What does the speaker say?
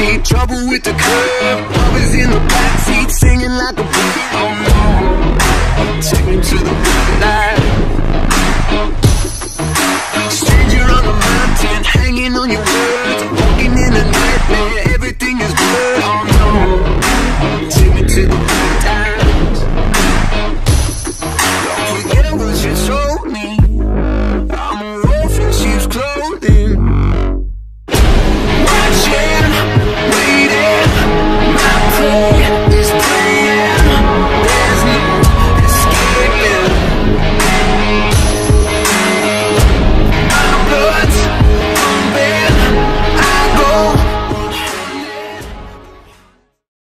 Trouble with the curb, Bubba's in the backseat singing like a bird. Oh no, take me to the light. Stranger on the mountain, hanging on your words. Walking in a nightmare, everything is blurred. Oh no, take me to the